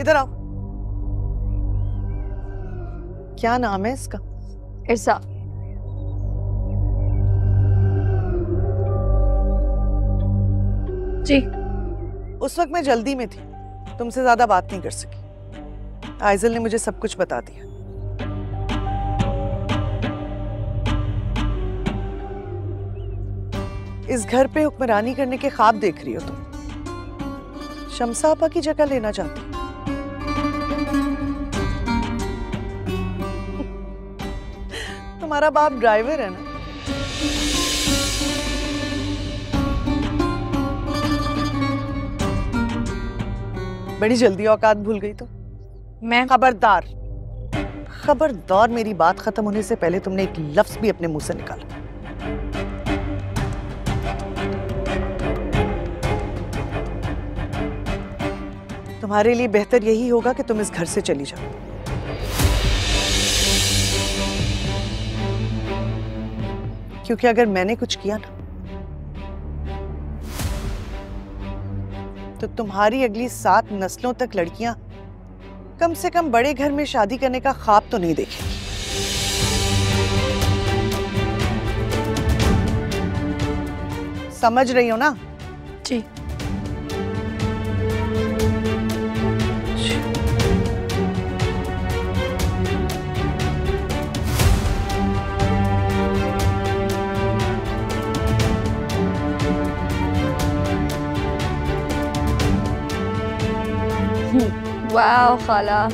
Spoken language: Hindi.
इधर आओ। क्या नाम है इसका? इरसा। जी। उस वक्त मैं जल्दी में थी। तुमसे ज़्यादा बात नहीं कर सकी। आइजल ने मुझे सब कुछ बता दिया। इस घर पे हुक्मरानी करने के ख्वाब देख रही हो तुम। शमसा आपा की जगह लेना चाहती तुम्हारा बाप ड्राइवर है ना। बड़ी जल्दी औकात भूल गई तो। मैं खबरदार। खबरदार मेरी बात खत्म होने से पहले तुमने एक लफ्ज भी अपने मुँह से निकाला। तुम्हारे लिए बेहतर यही होगा कि तुम इस घर से चली जाओ। क्योंकि अगर मैंने कुछ किया ना तो तुम्हारी अगली सात नस्लों तक लड़कियाँ कम से कम बड़े घर में शादी करने का ख्वाब तो नहीं देखेंगी। समझ रही हो ना? जी। wow, Khala.